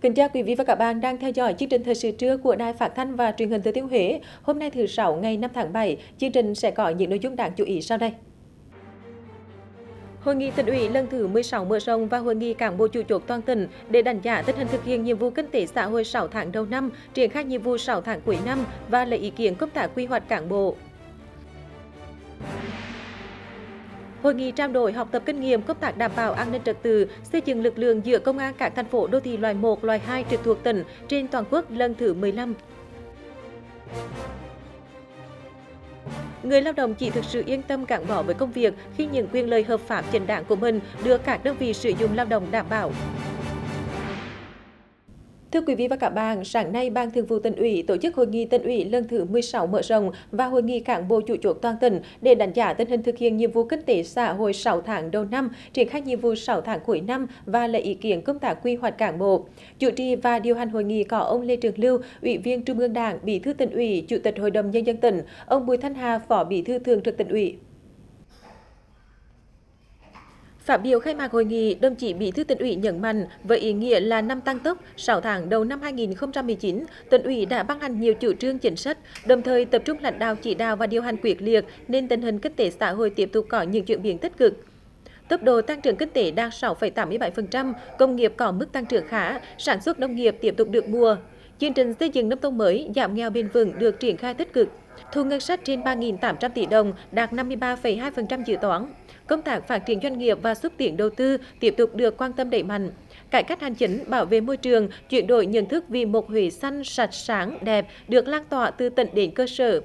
Kính chào quý vị và các bạn đang theo dõi chương trình thời sự trưa của Đài Phát thanh và Truyền hình Thừa Thiên Huế. Hôm nay thứ sáu ngày 5 tháng 7, chương trình sẽ có những nội dung đáng chú ý sau đây. Hội nghị tỉnh ủy lần thứ 16 mở rộng và hội nghị cán bộ chủ chốt toàn tỉnh để đánh giá tình hình thực hiện nhiệm vụ kinh tế xã hội 6 tháng đầu năm, triển khai nhiệm vụ 6 tháng cuối năm và lấy ý kiến công tác quy hoạch cán bộ. Hội nghị trao đổi học tập kinh nghiệm công tác đảm bảo an ninh trật tự, xây dựng lực lượng giữa công an các thành phố đô thị loại 1, loại 2 trực thuộc tỉnh trên toàn quốc lần thứ 15. Người lao động chỉ thực sự yên tâm gắn bó với công việc khi những quyền lợi hợp pháp chính đáng của mình được các đơn vị sử dụng lao động đảm bảo. Thưa quý vị và các bạn, sáng nay Ban Thường vụ tỉnh ủy tổ chức hội nghị tỉnh ủy lần thứ 16 mở rộng và hội nghị cán bộ chủ chốt toàn tỉnh để đánh giá tình hình thực hiện nhiệm vụ kinh tế xã hội 6 tháng đầu năm, triển khai nhiệm vụ 6 tháng cuối năm và lấy ý kiến công tác quy hoạch cán bộ. Chủ trì và điều hành hội nghị có ông Lê Trường Lưu, Ủy viên Trung ương Đảng, Bí thư tỉnh ủy, Chủ tịch Hội đồng nhân dân tỉnh, ông Bùi Thanh Hà, Phó Bí thư Thường trực tỉnh ủy. Phát biểu khai mạc hội nghị, đồng chí Bí thư tỉnh ủy nhấn mạnh với ý nghĩa là năm tăng tốc, 6 tháng đầu năm 2019, tỉnh ủy đã ban hành nhiều chủ trương chính sách, đồng thời tập trung lãnh đạo chỉ đạo và điều hành quyết liệt nên tình hình kinh tế xã hội tiếp tục có những chuyển biến tích cực. Tốc độ tăng trưởng kinh tế đạt 6,87%, công nghiệp có mức tăng trưởng khá, sản xuất nông nghiệp tiếp tục được mùa. Chương trình xây dựng nông thôn mới, giảm nghèo bền vững được triển khai tích cực. Thu ngân sách trên 3.800 tỷ đồng, đạt 53,2% dự toán công tác phát triển doanh nghiệp và xúc tiến đầu tư tiếp tục được quan tâm đẩy mạnh. Cải cách hành chính, bảo vệ môi trường, chuyển đổi nhận thức vì một Huế xanh, sạch, sáng, đẹp được lan tỏa từ tỉnh đến cơ sở.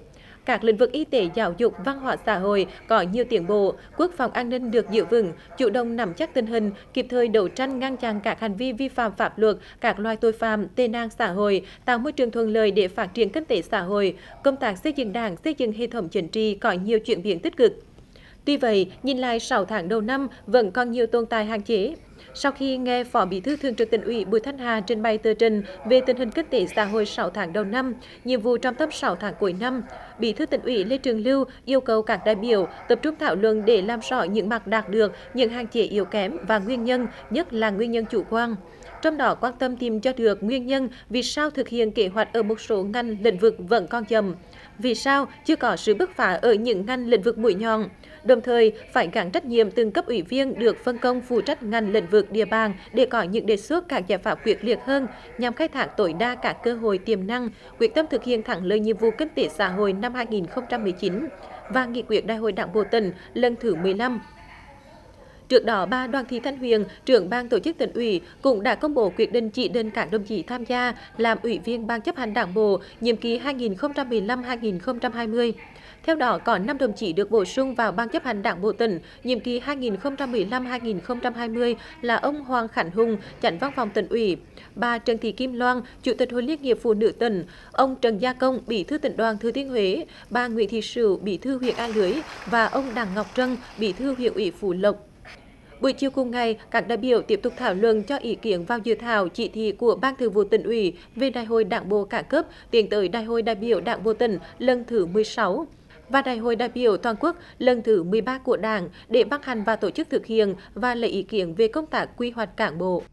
Các lĩnh vực y tế, giáo dục, văn hóa xã hội có nhiều tiến bộ, quốc phòng an ninh được giữ vững, chủ động nắm chắc tình hình, kịp thời đấu tranh ngăn chặn các hành vi vi phạm pháp luật, các loại tội phạm, tệ nạn xã hội, tạo môi trường thuận lợi để phát triển kinh tế xã hội. Công tác xây dựng Đảng, xây dựng hệ thống chính trị có nhiều chuyển biến tích cực. Tuy vậy, nhìn lại 6 tháng đầu năm vẫn còn nhiều tồn tại hạn chế. Sau khi nghe Phó Bí thư Thường trực Tỉnh ủy Bùi Thanh Hà trình bày tờ trình về tình hình kinh tế xã hội 6 tháng đầu năm, nhiệm vụ trọng tâm 6 tháng cuối năm, Bí thư Tỉnh ủy Lê Trường Lưu yêu cầu các đại biểu tập trung thảo luận để làm rõ những mặt đạt được, những hạn chế yếu kém và nguyên nhân, nhất là nguyên nhân chủ quan trong đó quan tâm tìm cho được nguyên nhân vì sao thực hiện kế hoạch ở một số ngành lĩnh vực vẫn còn chậm, vì sao chưa có sự bứt phá ở những ngành lĩnh vực mũi nhọn đồng thời phải gắn trách nhiệm từng cấp ủy viên được phân công phụ trách ngành lĩnh vực địa bàn để có những đề xuất các giải pháp quyết liệt hơn nhằm khai thác tối đa các cơ hội tiềm năng quyết tâm thực hiện thắng lợi nhiệm vụ kinh tế xã hội năm 2019 và nghị quyết đại hội đảng bộ tỉnh lần thứ 15 Trước đó, bà Đoàn Thị Thanh Huyền, trưởng ban tổ chức tỉnh ủy cũng đã công bố quyết định chỉ định các đồng chí tham gia làm ủy viên ban chấp hành đảng bộ nhiệm kỳ 2015-2020. Theo đó, có 5 đồng chí được bổ sung vào ban chấp hành đảng bộ tỉnh nhiệm kỳ 2015-2020 là ông Hoàng Khánh Hùng, chánh văn phòng tỉnh ủy, bà Trần Thị Kim Loan, chủ tịch Hội Liên hiệp Phụ nữ tỉnh, ông Trần Gia Công, bí thư tỉnh đoàn Thừa Thiên Huế, bà Nguyễn Thị Sửu, bí thư huyện A Lưới và ông Đặng Ngọc Trân, bí thư huyện ủy Phú Lộc. Buổi chiều cùng ngày, các đại biểu tiếp tục thảo luận cho ý kiến vào dự thảo chỉ thị của Ban Thường vụ tỉnh ủy về Đại hội Đảng bộ cả cấp tiến tới Đại hội đại biểu Đảng bộ tỉnh lần thứ 16 và Đại hội đại biểu toàn quốc lần thứ 13 của Đảng để ban hành và tổ chức thực hiện và lấy ý kiến về công tác quy hoạch cán bộ.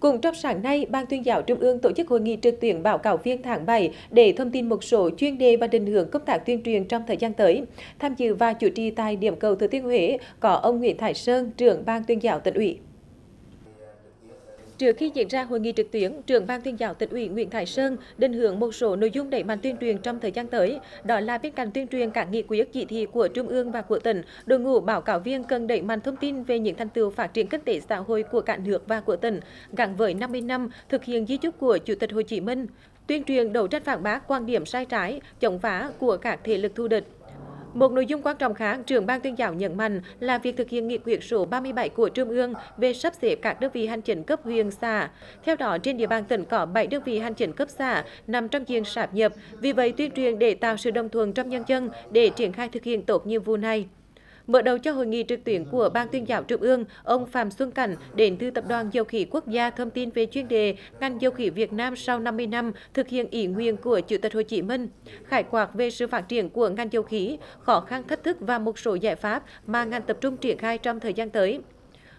Cũng trong sáng nay, Ban tuyên giáo Trung ương tổ chức hội nghị trực tuyến báo cáo viên tháng 7 để thông tin một số chuyên đề và định hướng công tác tuyên truyền trong thời gian tới. Tham dự và chủ trì tại điểm cầu Thừa Thiên Huế có ông Nguyễn Thái Sơn, trưởng Ban tuyên giáo tỉnh ủy. Trước khi diễn ra hội nghị trực tuyến, trưởng ban tuyên giáo tỉnh ủy Nguyễn Thái Sơn định hướng một số nội dung đẩy mạnh tuyên truyền trong thời gian tới. Đó là bên cạnh tuyên truyền các nghị quyết chỉ thị của trung ương và của tỉnh, đội ngũ báo cáo viên cần đẩy mạnh thông tin về những thành tựu phát triển kinh tế xã hội của cả nước và của tỉnh, gắn với 50 năm thực hiện di chúc của Chủ tịch Hồ Chí Minh, tuyên truyền đấu tranh phản bác quan điểm sai trái, chống phá của các thế lực thù địch một nội dung quan trọng khác, trưởng ban tuyên giáo nhấn mạnh là việc thực hiện nghị quyết số 37 của Trung ương về sắp xếp các đơn vị hành chính cấp huyện xã. Theo đó, trên địa bàn tỉnh có 7 đơn vị hành chính cấp xã nằm trong diện sáp nhập, vì vậy tuyên truyền để tạo sự đồng thuận trong nhân dân để triển khai thực hiện tốt nhiệm vụ này. Mở đầu cho hội nghị trực tuyến của Ban tuyên giáo Trung ương, ông Phạm Xuân Cảnh đến từ Tập đoàn Dầu khí Quốc gia thông tin về chuyên đề ngành dầu khí Việt Nam sau 50 năm thực hiện ý nguyện của Chủ tịch Hồ Chí Minh, khải quát về sự phát triển của ngành dầu khí, khó khăn thách thức và một số giải pháp mà ngành tập trung triển khai trong thời gian tới.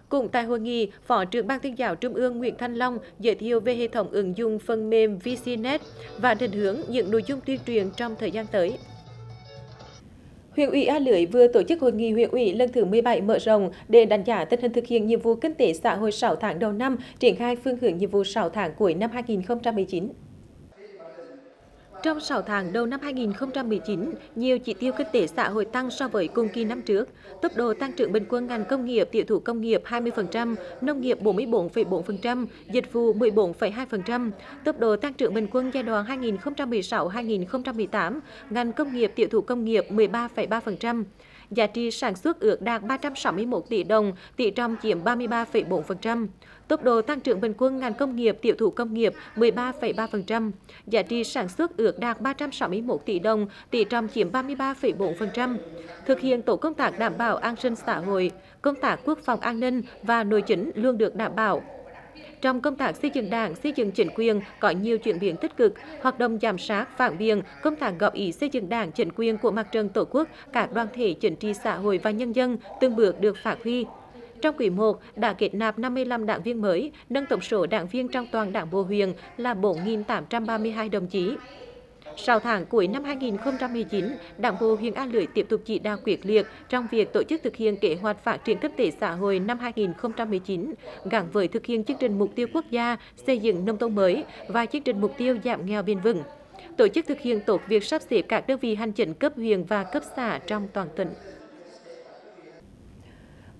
Cũng tại hội nghị, Phó trưởng Ban Tuyên giáo Trung ương Nguyễn Thanh Long giới thiệu về hệ thống ứng dụng phần mềm VCNet và định hướng những nội dung tuyên truyền trong thời gian tới. Huyện ủy A Lưới vừa tổ chức hội nghị huyện ủy lần thứ 17 mở rộng để đánh giá tình hình thực hiện nhiệm vụ kinh tế xã hội 6 tháng đầu năm, triển khai phương hướng nhiệm vụ 6 tháng cuối năm 2019. Trong 6 tháng đầu năm 2019, nhiều chỉ tiêu kinh tế xã hội tăng so với cùng kỳ năm trước. Tốc độ tăng trưởng bình quân ngành công nghiệp, tiểu thủ công nghiệp 20%, nông nghiệp 44,4%, dịch vụ 14,2%. Tốc độ tăng trưởng bình quân giai đoạn 2016-2018, ngành công nghiệp, tiểu thủ công nghiệp 13,3%. Giá trị sản xuất ước đạt 361 tỷ đồng, tỷ trọng chiếm 33,4%. Tốc độ tăng trưởng bình quân ngành công nghiệp, tiểu thủ công nghiệp 13,3%. Giá trị sản xuất ước đạt 361 tỷ đồng, tỷ trọng chiếm 33,4%. Thực hiện tổ công tác đảm bảo an sinh xã hội, công tác quốc phòng an ninh và nội chính luôn được đảm bảo. Trong công tác xây dựng Đảng, xây dựng chính quyền có nhiều chuyển biến tích cực, hoạt động giám sát, phản biện, công tác góp ý xây dựng Đảng, chính quyền của mặt trận Tổ quốc, các đoàn thể chính trị xã hội và nhân dân từng bước được phát huy. Trong quý 1 đã kết nạp 55 đảng viên mới, nâng tổng số đảng viên trong toàn Đảng bộ huyện là 4.832 đồng chí. Sau tháng cuối năm 2019, Đảng bộ huyện A Lưới tiếp tục chỉ đạo quyết liệt trong việc tổ chức thực hiện kế hoạch phát triển kinh tế xã hội năm 2019, gắn với thực hiện chương trình mục tiêu quốc gia xây dựng nông thôn mới và chương trình mục tiêu giảm nghèo bền vững. Tổ chức thực hiện tốt việc sắp xếp các đơn vị hành chính cấp huyện và cấp xã trong toàn tỉnh.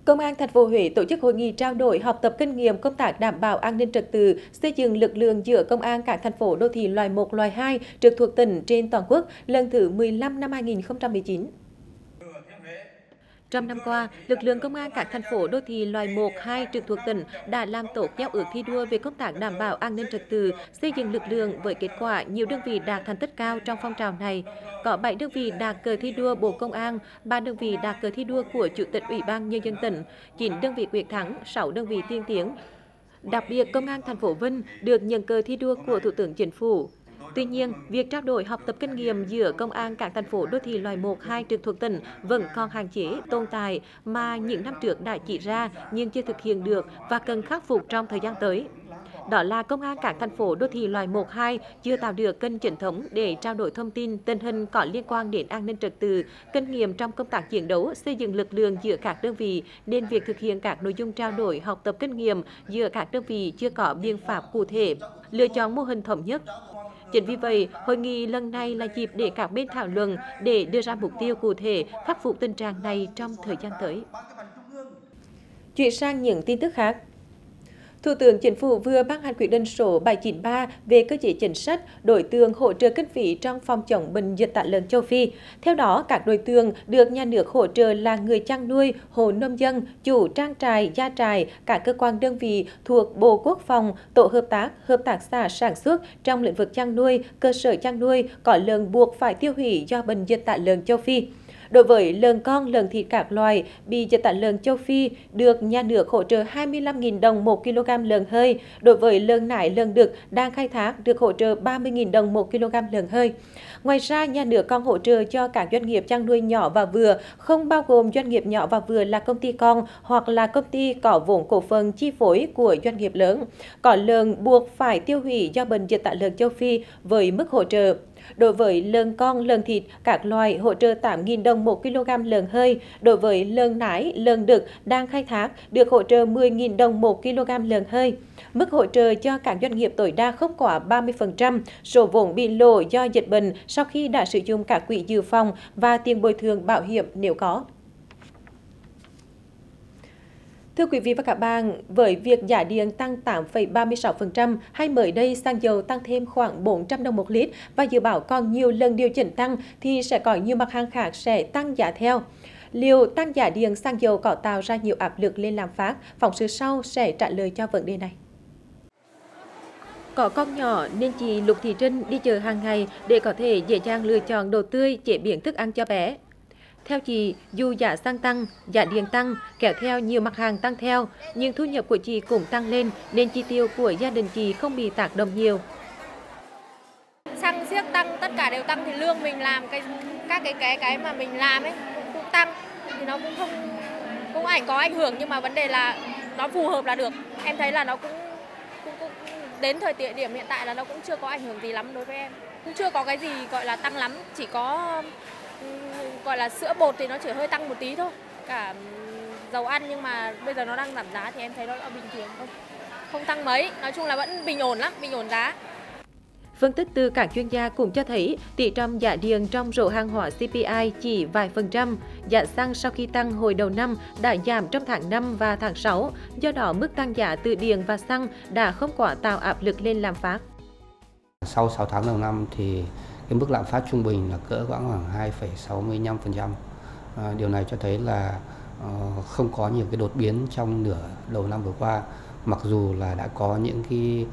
Công an thành phố Huế tổ chức hội nghị trao đổi học tập kinh nghiệm công tác đảm bảo an ninh trật tự, xây dựng lực lượng giữa công an các thành phố đô thị loại 1, loại 2 trực thuộc tỉnh trên toàn quốc lần thứ 15 năm 2019. Trong năm qua, lực lượng công an các thành phố đô thị loại 1, 2 trực thuộc tỉnh đã làm tốt giao ước thi đua về công tác đảm bảo an ninh trật tự, xây dựng lực lượng với kết quả nhiều đơn vị đạt thành tích cao trong phong trào này. Có 7 đơn vị đạt cờ thi đua Bộ Công an, 3 đơn vị đạt cờ thi đua của Chủ tịch Ủy ban nhân dân tỉnh, 9 đơn vị quyết thắng, 6 đơn vị tiên tiến. Đặc biệt, Công an thành phố Vinh được nhận cờ thi đua của Thủ tướng Chính phủ. Tuy nhiên, việc trao đổi học tập kinh nghiệm giữa công an các thành phố đô thị loại 1, 2 trực thuộc tỉnh vẫn còn hạn chế, tồn tại mà những năm trước đã chỉ ra nhưng chưa thực hiện được và cần khắc phục trong thời gian tới. Đó là công an các thành phố đô thị loại 1, 2 chưa tạo được kênh truyền thống để trao đổi thông tin, tình hình có liên quan đến an ninh trật tự, kinh nghiệm trong công tác chiến đấu, xây dựng lực lượng giữa các đơn vị, nên việc thực hiện các nội dung trao đổi học tập kinh nghiệm giữa các đơn vị chưa có biện pháp cụ thể, lựa chọn mô hình thống nhất, Chính vì vậy, hội nghị lần này là dịp để các bên thảo luận để đưa ra mục tiêu cụ thể khắc phục tình trạng này trong thời gian tới. Chuyển sang những tin tức khác. Thủ tướng Chính phủ vừa ban hành quyết định số 793 về cơ chế chính sách đối tượng hỗ trợ kinh phí trong phòng chống bệnh dịch tả lợn châu Phi. Theo đó, các đối tượng được nhà nước hỗ trợ là người chăn nuôi, hộ nông dân, chủ trang trại, gia trại, cả cơ quan đơn vị thuộc Bộ Quốc phòng, tổ hợp tác, hợp tác xã sản xuất trong lĩnh vực chăn nuôi, cơ sở chăn nuôi có lợn buộc phải tiêu hủy do bệnh dịch tả lợn châu Phi. Đối với lợn con, lợn thịt các loài bị dịch tả lợn châu Phi được nhà nước hỗ trợ 25.000 đồng một kg lợn hơi. Đối với lợn nái, lợn đực đang khai thác được hỗ trợ 30.000 đồng một kg lợn hơi. Ngoài ra, nhà nước còn hỗ trợ cho các doanh nghiệp chăn nuôi nhỏ và vừa, không bao gồm doanh nghiệp nhỏ và vừa là công ty con hoặc là công ty có vốn cổ phần chi phối của doanh nghiệp lớn. Có lợn buộc phải tiêu hủy do bệnh dịch tả lợn châu Phi với mức hỗ trợ Đối với lợn con, lợn thịt, các loại hỗ trợ 8.000 đồng một kg lợn hơi. Đối với lợn nái, lợn đực đang khai thác được hỗ trợ 10.000 đồng một kg lợn hơi. Mức hỗ trợ cho các doanh nghiệp tối đa không quá 30% số vốn bị lỗ do dịch bệnh sau khi đã sử dụng các quỹ dự phòng và tiền bồi thường bảo hiểm nếu có. Thưa quý vị và các bạn, với việc giá điện tăng 8,36% hay mới đây xăng dầu tăng thêm khoảng 400 đồng một lít và dự báo còn nhiều lần điều chỉnh tăng thì sẽ có nhiều mặt hàng khác sẽ tăng giá theo. Liệu tăng giá điện xăng dầu có tạo ra nhiều áp lực lên lạm phát? Phóng sự sau sẽ trả lời cho vấn đề này. Có con nhỏ nên chị Lục Thị Trinh đi chợ hàng ngày để có thể dễ dàng lựa chọn đồ tươi chế biến thức ăn cho bé. Theo chị, dù giá xăng tăng, giá điện tăng, kéo theo nhiều mặt hàng tăng theo, nhưng thu nhập của chị cũng tăng lên nên chi tiêu của gia đình chị không bị tác động nhiều. Xăng xiếc tăng, tất cả đều tăng thì lương mình làm cái các cái cái cái mà mình làm ấy cũng, cũng tăng. Thì nó cũng không cũng ảnh có ảnh hưởng nhưng mà vấn đề là nó phù hợp là được. Em thấy là nó cũng, cũng, cũng đến thời điểm hiện tại là nó cũng chưa có ảnh hưởng gì lắm đối với em. Cũng chưa có cái gì gọi là tăng lắm chỉ có gọi là sữa bột thì nó chỉ hơi tăng một tí thôi cả dầu ăn nhưng mà bây giờ nó đang giảm giá thì em thấy nó là bình thường không không tăng mấy nói chung là vẫn bình ổn lắm bình ổn giá Phân tích từ các chuyên gia cũng cho thấy tỷ trọng giá điện trong rổ hàng hóa CPI chỉ vài phần trăm. Giá xăng sau khi tăng hồi đầu năm đã giảm trong tháng 5 và tháng 6, do đó mức tăng giá từ điện và xăng đã không quá tạo áp lực lên lạm phát. Sau 6 tháng đầu năm thì cái mức lạm phát trung bình là cỡ khoảng khoảng 2,65%. À, điều này cho thấy là uh, không có nhiều cái đột biến trong nửa đầu năm vừa qua, mặc dù là đã có những cái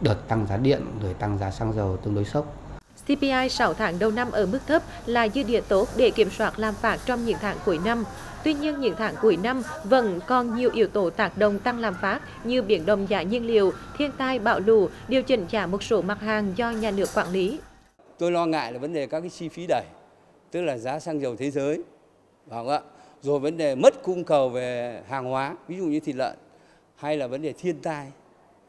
đợt tăng giá điện rồi tăng giá xăng dầu tương đối sốc. CPI 6 tháng đầu năm ở mức thấp là dư địa tốt để kiểm soát lạm phát trong những tháng cuối năm. Tuy nhiên, những tháng cuối năm vẫn còn nhiều yếu tố tác động tăng lạm phát như biến động giá nhiên liệu, thiên tai bão lũ, điều chỉnh giá một số mặt hàng do nhà nước quản lý. Tôi lo ngại là vấn đề các cái chi phí đẩy, tức là giá xăng dầu thế giới, phải không ạ? Rồi vấn đề mất cung cầu về hàng hóa, ví dụ như thịt lợn, hay là vấn đề thiên tai,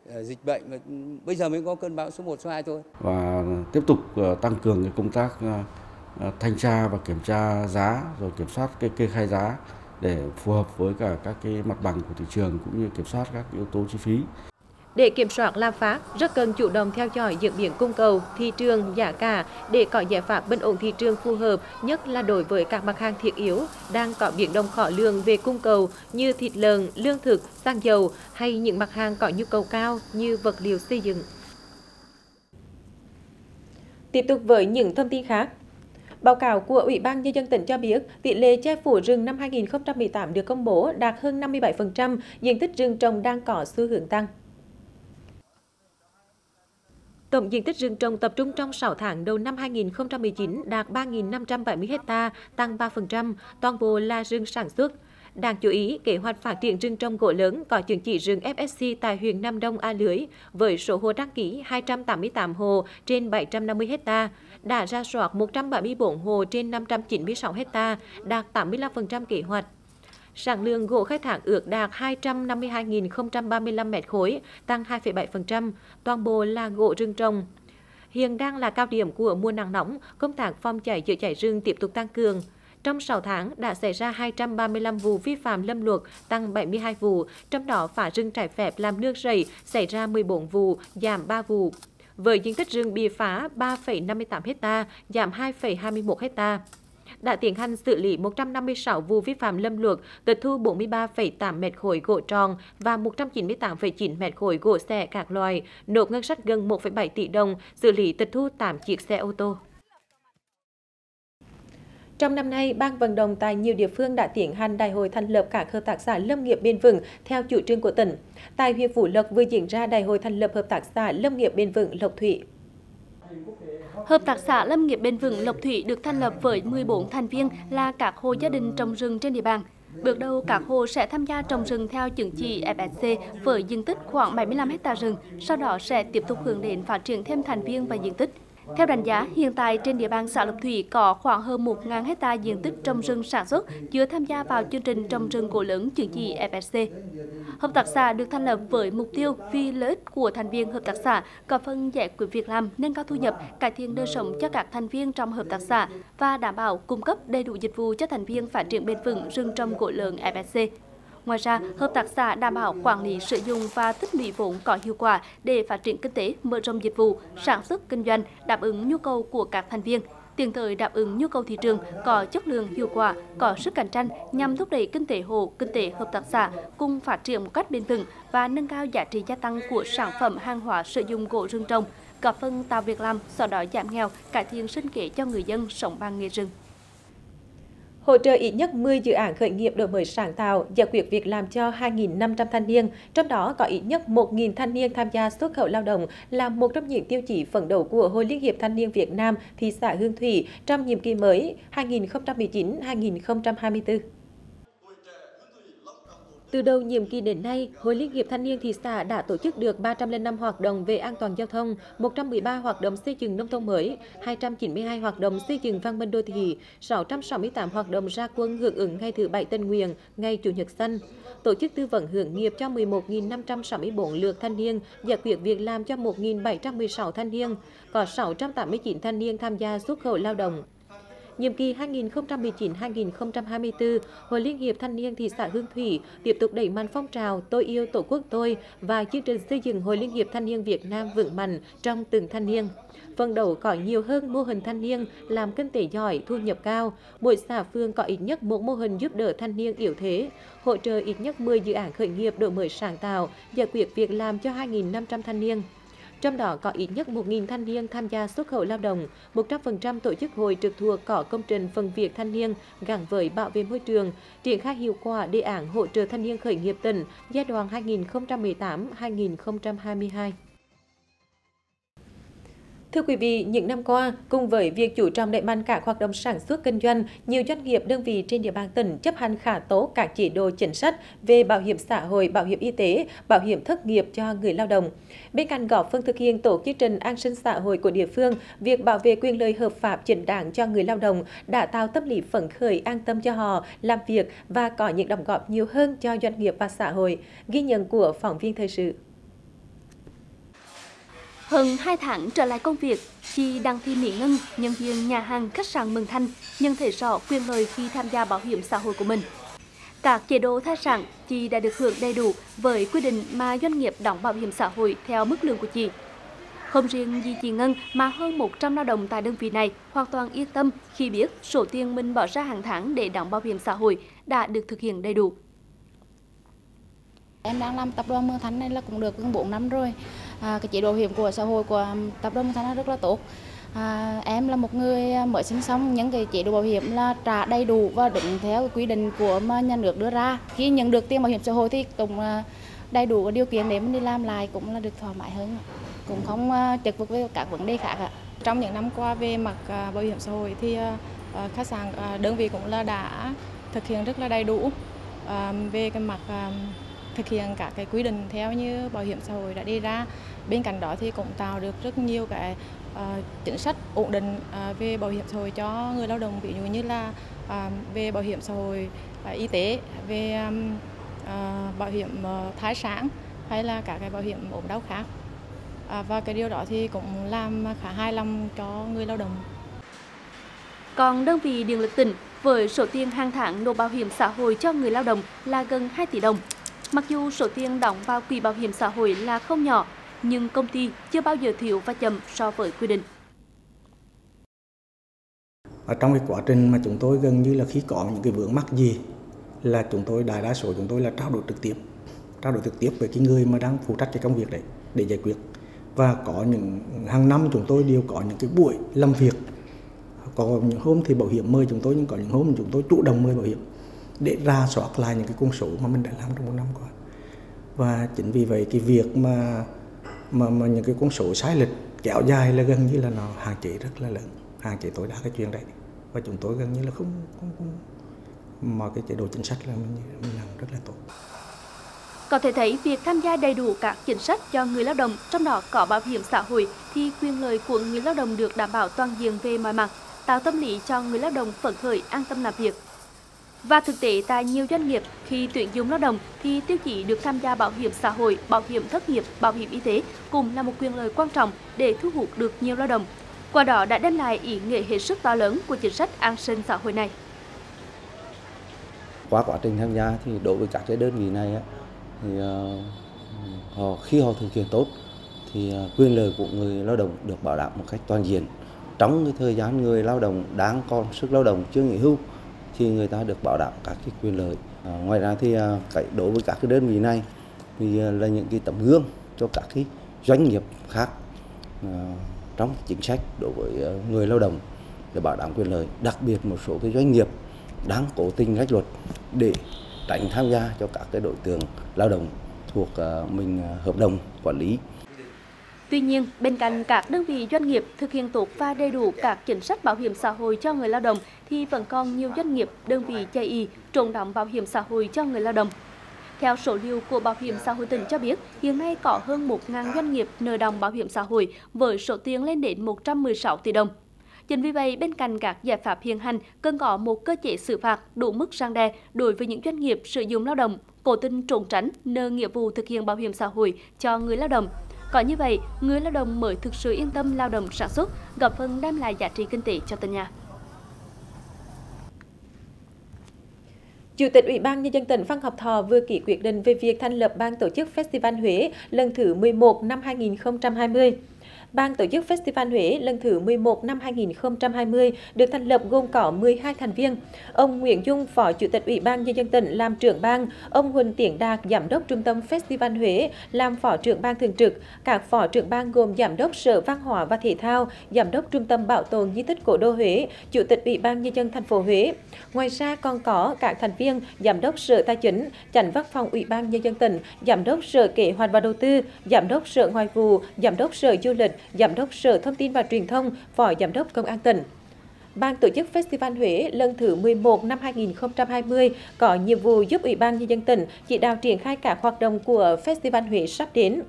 ờ, dịch bệnh mà ừ, bây giờ mới có cơn bão số 1, số 2 thôi. Và tiếp tục ờ, tăng cường cái công tác ờ, thanh tra và kiểm tra giá rồi kiểm soát cái kê khai giá để phù hợp với cả các cái mặt bằng của thị trường cũng như kiểm soát các yếu tố chi phí. Để kiểm soát lạm phát, rất cần chủ động theo dõi diễn biến cung cầu, thị trường, giá cả để có giải pháp bình ổn thị trường phù hợp, nhất là đối với các mặt hàng thiết yếu đang có biến động khó lường về cung cầu như thịt lợn, lương thực, xăng dầu hay những mặt hàng có nhu cầu cao như vật liệu xây dựng. Tiếp tục với những thông tin khác. Báo cáo của Ủy ban Nhân dân tỉnh cho biết, tỷ lệ che phủ rừng năm 2018 được công bố đạt hơn 57%, diện tích rừng trồng đang có xu hướng tăng. Tổng diện tích rừng trồng tập trung trong 6 tháng đầu năm 2019 đạt 3.570 ha, tăng 3%, toàn bộ là rừng sản xuất. Đáng chú ý, kế hoạch phát triển rừng trồng gỗ lớn có chứng chỉ rừng FSC tại huyện Nam Đông A Lưới với số hộ đăng ký 288 hộ trên 750 ha, đã ra soát 174 hộ trên 596 ha, đạt 85% kế hoạch. Sản lượng gỗ khai thác ước đạt 252.035 mét khối, tăng 2,7%, toàn bộ là gỗ rừng trồng. Hiện đang là cao điểm của mùa nắng nóng, công tác phòng cháy chữa cháy rừng tiếp tục tăng cường. Trong 6 tháng đã xảy ra 235 vụ vi phạm lâm luật, tăng 72 vụ, trong đó phá rừng trái phép làm nương rẫy xảy ra 14 vụ, giảm 3 vụ. Với diện tích rừng bị phá 3,58 hecta, giảm 2,21 hectare đã tiến hành xử lý 156 vụ vi phạm lâm luật, tịch thu 43,8 mét khối gỗ tròn và 198,9 mét khối gỗ xẻ các loại, nộp ngân sách gần 1,7 tỷ đồng, xử lý tịch thu 8 chiếc xe ô tô. Trong năm nay, ban vận động tại nhiều địa phương đã tiến hành đại hội thành lập các hợp tác xã lâm nghiệp bền vững theo chủ trương của tỉnh. Tại huyện Phú Lộc vừa diễn ra đại hội thành lập hợp tác xã lâm nghiệp bền vững Lộc Thủy. Hợp tác xã Lâm nghiệp bền vững Lộc Thủy được thành lập với 14 thành viên là các hộ gia đình trồng rừng trên địa bàn. Bước đầu, các hộ sẽ tham gia trồng rừng theo chứng chỉ FSC với diện tích khoảng 75 ha rừng, sau đó sẽ tiếp tục hướng đến phát triển thêm thành viên và diện tích. Theo đánh giá, hiện tại trên địa bàn xã Lộc Thủy có khoảng hơn 1.000 hecta diện tích trồng rừng sản xuất chưa tham gia vào chương trình trồng rừng gỗ lớn chứng chỉ FSC. Hợp tác xã được thành lập với mục tiêu vì lợi ích của thành viên hợp tác xã, có phần giải quyết việc làm, nâng cao thu nhập, cải thiện đời sống cho các thành viên trong hợp tác xã và đảm bảo cung cấp đầy đủ dịch vụ cho thành viên phát triển bền vững rừng trồng gỗ lớn FSC. Ngoài ra, hợp tác xã đảm bảo quản lý sử dụng và tích lũy vốn có hiệu quả để phát triển kinh tế, mở rộng dịch vụ, sản xuất kinh doanh, đáp ứng nhu cầu của các thành viên, tiến tới đáp ứng nhu cầu thị trường có chất lượng hiệu quả, có sức cạnh tranh nhằm thúc đẩy kinh tế hộ, kinh tế hợp tác xã cùng phát triển một cách bền vững và nâng cao giá trị gia tăng của sản phẩm hàng hóa sử dụng gỗ rừng trồng, góp phần tạo việc làm, xóa đói giảm nghèo, cải thiện sinh kế cho người dân sống bằng nghề rừng hỗ trợ ít nhất 10 dự án khởi nghiệp đổi mới sáng tạo, giải quyết việc làm cho 2.500 thanh niên, trong đó có ít nhất 1.000 thanh niên tham gia xuất khẩu lao động là một trong những tiêu chí phấn đấu của Hội Liên hiệp Thanh niên Việt Nam thị xã Hương Thủy trong nhiệm kỳ mới 2019-2024. Từ đầu nhiệm kỳ đến nay, Hội Liên hiệp Thanh niên thị xã đã tổ chức được 305 hoạt động về an toàn giao thông, 113 hoạt động xây dựng nông thôn mới, 292 hoạt động xây dựng văn minh đô thị, 668 hoạt động ra quân hưởng ứng ngày thứ bảy tình nguyện, ngày chủ nhật xanh. Tổ chức tư vấn hưởng nghiệp cho 11.564 lượt thanh niên, giải quyết việc làm cho 1.716 thanh niên, có 689 thanh niên tham gia xuất khẩu lao động. Nhiệm kỳ 2019-2024, Hội Liên hiệp Thanh niên thị xã Hương Thủy tiếp tục đẩy mạnh phong trào Tôi yêu Tổ quốc tôi và chương trình xây dựng Hội Liên hiệp Thanh niên Việt Nam vững mạnh trong từng thanh niên. Phần đầu có nhiều hơn mô hình thanh niên làm kinh tế giỏi, thu nhập cao. Mỗi xã phường có ít nhất một mô hình giúp đỡ thanh niên yếu thế, hỗ trợ ít nhất 10 dự án khởi nghiệp đổi mới sáng tạo, giải quyết việc làm cho 2.500 thanh niên trong đó có ít nhất 1.000 thanh niên tham gia xuất khẩu lao động, 100% tổ chức hội trực thuộc có công trình phần việc thanh niên gắn với bảo vệ môi trường, triển khai hiệu quả đề án hỗ trợ thanh niên khởi nghiệp tỉnh giai đoạn 2018-2022. Thưa quý vị, những năm qua, cùng với việc chủ trọng đẩy mạnh các hoạt động sản xuất kinh doanh, nhiều doanh nghiệp đơn vị trên địa bàn tỉnh chấp hành khá tốt các chế độ chính sách về bảo hiểm xã hội, bảo hiểm y tế, bảo hiểm thất nghiệp cho người lao động. Bên cạnh góp phần thực hiện tổ chương trình an sinh xã hội của địa phương, việc bảo vệ quyền lợi hợp pháp chính đáng cho người lao động đã tạo tâm lý phấn khởi an tâm cho họ làm việc và có những đóng góp nhiều hơn cho doanh nghiệp và xã hội. Ghi nhận của phóng viên thời sự. Hơn 2 tháng trở lại công việc, chị Đặng Thị Mỹ Ngân, nhân viên nhà hàng khách sạn Mường Thanh, nhận thấy rõ quyền lợi khi tham gia bảo hiểm xã hội của mình. Các chế độ thai sản, chị đã được hưởng đầy đủ với quy định mà doanh nghiệp đóng bảo hiểm xã hội theo mức lương của chị. Không riêng gì chị Ngân mà hơn 100 lao động tại đơn vị này hoàn toàn yên tâm khi biết số tiền mình bỏ ra hàng tháng để đóng bảo hiểm xã hội đã được thực hiện đầy đủ. Em đang làm tập đoàn Mường Thanh này là cũng được gần 4 năm rồi à, cái chế độ hiểm của xã hội của um, tập đoàn Thanh rất là tốt. À, em là một người à, mới sinh xong những cái chế độ bảo hiểm là trả đầy đủ và đúng theo quy định của mà nhà nước đưa ra. Khi nhận được tiền bảo hiểm xã hội thì cũng à, đầy đủ điều kiện để mình đi làm lại cũng là được thoải mái hơn. Cũng không trực vực với các vấn đề khác ạ. Trong những năm qua về mặt à, bảo hiểm xã hội thì khách sạn đơn vị cũng là đã thực hiện rất là đầy đủ về cái mặt thực hiện các cái quy định theo như bảo hiểm xã hội đã đề ra. Bên cạnh đó thì cũng tạo được rất nhiều cái uh, chính sách ổn định uh, về bảo hiểm xã hội cho người lao động ví dụ như là uh, về bảo hiểm xã hội uh, y tế về um, uh, bảo hiểm uh, thai sản hay là các cái bảo hiểm ốm đau khác. Uh, và cái điều đó thì cũng làm khá hài lòng cho người lao động. Còn đơn vị điện lực tỉnh với số tiền hàng tháng nộp bảo hiểm xã hội cho người lao động là gần 2 tỷ đồng. Mặc dù số tiền đóng vào quỹ bảo hiểm xã hội là không nhỏ, nhưng công ty chưa bao giờ thiếu và chậm so với quy định. Ở trong cái quá trình mà chúng tôi gần như là khi có những cái vướng mắc gì là chúng tôi đại đa số chúng tôi là trao đổi trực tiếp trao đổi trực tiếp với cái người mà đang phụ trách cái công việc đấy để giải quyết. Và có những hàng năm chúng tôi đều có những cái buổi làm việc. Có những hôm thì bảo hiểm mời chúng tôi nhưng có những hôm chúng tôi chủ động mời bảo hiểm để ra soát lại những cái con số mà mình đã làm trong một năm qua. Và chính vì vậy cái việc mà mà, mà những cái con số sai lệch kéo dài là gần như là nó hạn chế rất là lớn hạn chế tối đa cái chuyện đấy. Và chúng tôi gần như là không không, không mà cái chế độ chính sách là mình, mình làm rất là tốt. Có thể thấy việc tham gia đầy đủ các chính sách cho người lao động, trong đó có bảo hiểm xã hội, thì quyền lợi của người lao động được đảm bảo toàn diện về mọi mặt, tạo tâm lý cho người lao động phấn khởi an tâm làm việc. Và thực tế tại nhiều doanh nghiệp khi tuyển dụng lao động thì tiêu chí được tham gia bảo hiểm xã hội, bảo hiểm thất nghiệp, bảo hiểm y tế cũng là một quyền lợi quan trọng để thu hút được nhiều lao động. Qua đó đã đem lại ý nghĩa hết sức to lớn của chính sách an sinh xã hội này. Qua quá trình tham gia thì đối với các cái đơn vị này thì ờ, họ khi họ thực hiện tốt thì ờ, quyền lợi của người lao động được bảo đảm một cách toàn diện trong cái thời gian người lao động đang còn sức lao động chưa nghỉ hưu thì người ta được bảo đảm các cái quyền lợi. À, ngoài ra thì à, cái đối với các cái đơn vị này thì à, là những cái tấm gương cho các cái doanh nghiệp khác à, trong chính sách đối với à, người lao động để bảo đảm quyền lợi. Đặc biệt một số cái doanh nghiệp đang cố tình lách luật để tránh tham gia cho các cái đối tượng lao động thuộc à, mình à, hợp đồng quản lý Tuy nhiên, bên cạnh các đơn vị doanh nghiệp thực hiện tốt và đầy đủ các chính sách bảo hiểm xã hội cho người lao động thì vẫn còn nhiều doanh nghiệp, đơn vị chạy y trốn đóng bảo hiểm xã hội cho người lao động. Theo số liệu của Bảo hiểm xã hội tỉnh cho biết, hiện nay có hơn 1.000 doanh nghiệp nợ đồng bảo hiểm xã hội với số tiền lên đến 116 tỷ đồng. Chính vì vậy, bên cạnh các giải pháp hiện hành, cần có một cơ chế xử phạt đủ mức răng đe đối với những doanh nghiệp sử dụng lao động cố tình trốn tránh nợ nghĩa vụ thực hiện bảo hiểm xã hội cho người lao động. Có như vậy, người lao động mới thực sự yên tâm lao động sản xuất, góp phần đem lại giá trị kinh tế cho tỉnh nhà. Chủ tịch Ủy ban Nhân dân tỉnh Phan Ngọc Thọ vừa ký quyết định về việc thành lập ban tổ chức Festival Huế lần thứ 11 năm 2020. Ban tổ chức Festival Huế lần thứ 11 năm 2020 được thành lập gồm có 12 thành viên. Ông Nguyễn Dung, Phó Chủ tịch Ủy ban Nhân dân tỉnh làm trưởng ban, ông Huỳnh Tiến Đạt, Giám đốc Trung tâm Festival Huế làm Phó trưởng ban thường trực. Các Phó trưởng ban gồm Giám đốc Sở Văn hóa và Thể thao, Giám đốc Trung tâm Bảo tồn Di tích Cổ đô Huế, Chủ tịch Ủy ban Nhân dân thành phố Huế. Ngoài ra còn có các thành viên Giám đốc Sở Tài chính, Chánh Văn phòng Ủy ban Nhân dân tỉnh, Giám đốc Sở Kế hoạch và Đầu tư, Giám đốc Sở Ngoại vụ, Giám đốc Sở Du lịch, Giám đốc Sở Thông tin và Truyền thông, Phó Giám đốc Công an tỉnh. Ban tổ chức Festival Huế lần thứ 11 năm 2020 có nhiệm vụ giúp Ủy ban Nhân dân tỉnh chỉ đạo triển khai các hoạt động của Festival Huế sắp đến.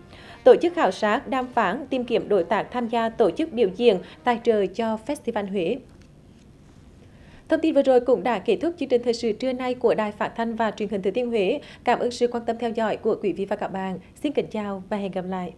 Tổ chức khảo sát, đàm phán, tìm kiếm đối tác tham gia tổ chức biểu diễn, tài trợ cho Festival Huế. Thông tin vừa rồi cũng đã kết thúc chương trình thời sự trưa nay của Đài Phát thanh và Truyền hình Thừa Thiên Huế. Cảm ơn sự quan tâm theo dõi của quý vị và các bạn. Xin kính chào và hẹn gặp lại.